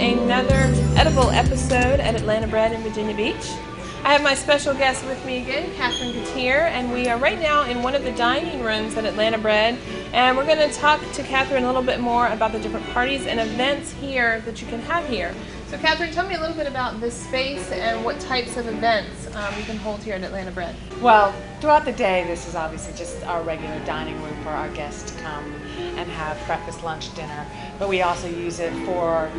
edible episode at Atlanta Bread in Virginia Beach. I have my special guest with me again, Catherine Gatier, and we are right now in one of the dining rooms at Atlanta Bread, and we're going to talk to Catherine a little bit more about the different parties and events here that you can have here. So, Catherine, tell me a little bit about this space and what types of events um, can hold here at Atlanta Bread. Well, throughout the day, this is obviously just our regular dining room for our guests to come and have breakfast, lunch, dinner. But we also use it for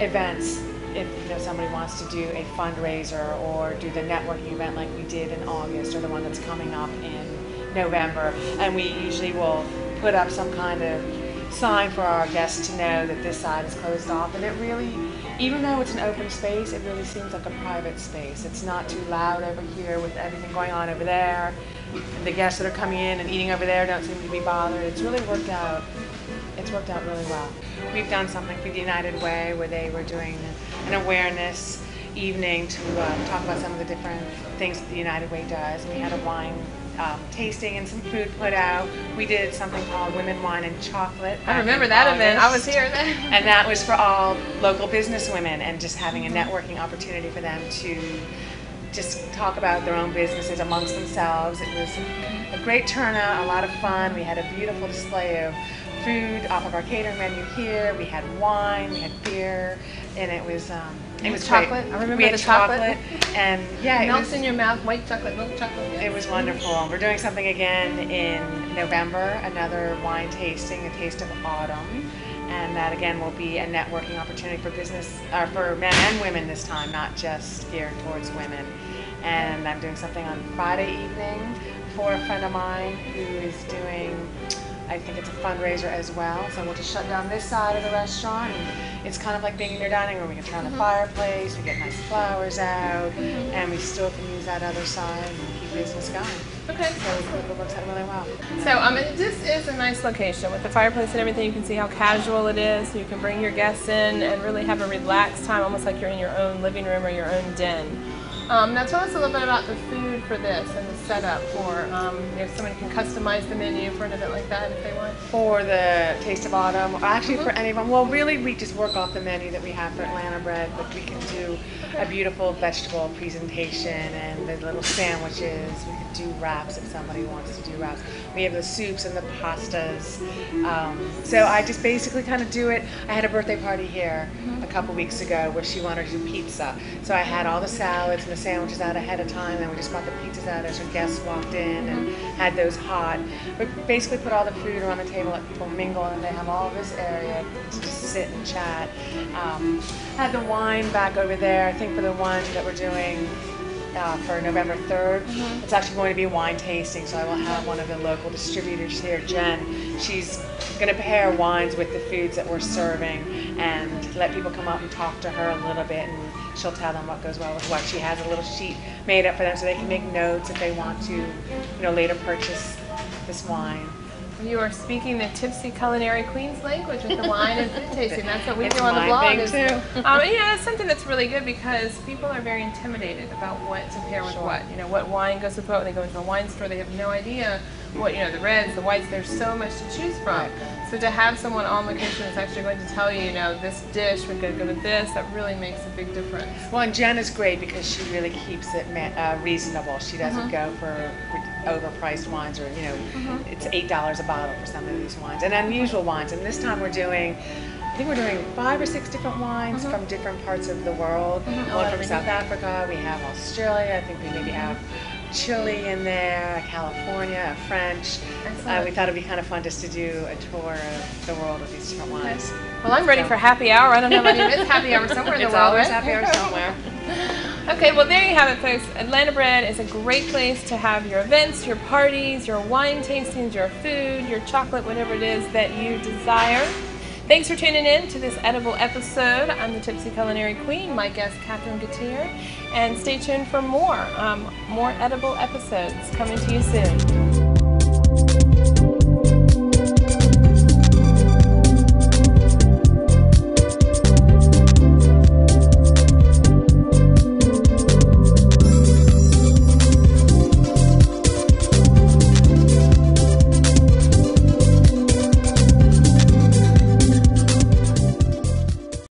events. If you know somebody wants to do a fundraiser or do the networking event like we did in August or the one that's coming up in November, and we usually will put up some kind of sign for our guests to know that this side is closed off, and it really even though it's an open space, it really seems like a private space. It's not too loud over here with everything going on over there. The guests that are coming in and eating over there don't seem to be bothered. It's really worked out. It's worked out really well. We've done something for the United Way where they were doing an awareness evening to uh, talk about some of the different things that the United Way does. We had a wine um, tasting and some food put out. We did something called Women, Wine, and Chocolate. I remember that August. event. I was here then. and that was for all local business women and just having a networking opportunity for them to just talk about their own businesses amongst themselves. It was a great turnout, a lot of fun. We had a beautiful display of food off of our catering menu here. We had wine, we had beer, and it was um, it was chocolate. Great. I remember we the chocolate. chocolate. and yeah, it melts was, in your mouth. White chocolate, milk chocolate. It was wonderful. We're doing something again in November. Another wine tasting, a taste of autumn, and that again will be a networking opportunity for business, uh, for men and women this time, not just geared towards women. And I'm doing something on Friday evening for a friend of mine who is doing I think it's a fundraiser as well. So we'll just shut down this side of the restaurant. And it's kind of like being in your dining room. We can turn on the mm-hmm. fireplace, we get nice flowers out, mm-hmm. and we still can use that other side and keep business going. Okay. So it works out really well. So um, this is a nice location with the fireplace and everything. You can see how casual it is. You can bring your guests in and really have a relaxed time, almost like you're in your own living room or your own den. Um, now tell us a little bit about the food for this and the setup for um, if someone can customize the menu for an event like that if they want. For the Taste of Autumn, or actually mm-hmm. for anyone. Well, really we just work off the menu that we have for Atlanta Bread, but we can do okay. a beautiful vegetable presentation and the little sandwiches. We can do wraps if somebody wants to do wraps. We have the soups and the pastas. Um, so I just basically kind of do it. I had a birthday party here mm-hmm. a couple weeks ago where she wanted to do pizza. So I had all the salads and the sandwiches out ahead of time, and we just brought the pizzas out as our guests walked in and had those hot. We basically put all the food around the table, let people mingle, and they have all this area to just sit and chat. Um, had the wine back over there. I think for the one that we're doing uh, for November 3rd. Mm-hmm. It's actually going to be wine tasting, so I will have one of the local distributors here, Jen. She's going to pair wines with the foods that we're serving and let people come up and talk to her a little bit, and she'll tell them what goes well with what. She has a little sheet made up for them so they can make notes if they want to, you know, later purchase this wine. You are speaking the tipsy culinary queen's language with the wine and food tasting. That's what we it's do on the blog. Is, too. Um, yeah, it's something that's really good because people are very intimidated about what to pair with sure. what. You know, what wine goes with what. When they go into a wine store, they have no idea what you know the reds, the whites. There's so much to choose from. So to have someone on location that's actually going to tell you, you know, this dish to go with this, that really makes a big difference. Well, and Jen is great because she really keeps it uh, reasonable. She doesn't mm-hmm. go for overpriced wines or you know, mm-hmm. it's eight dollars a bottle for some of these wines and unusual wines. And this time we're doing. I think we're doing five or six different wines mm-hmm. from different parts of the world. Mm-hmm. One from South Africa. We have Australia. I think we maybe have Chile in there, California, French. Uh, we thought it'd be kind of fun just to do a tour of the world of these different wines. Well, I'm ready so. for happy hour. I don't know if it's happy hour somewhere in the it's world. It's always happy hour somewhere. okay, well there you have it, folks. Atlanta Bread is a great place to have your events, your parties, your wine tastings, your food, your chocolate, whatever it is that you desire. Thanks for tuning in to this edible episode. I'm the Tipsy Culinary Queen, my guest Catherine Gatier, and stay tuned for more, um, more edible episodes coming to you soon.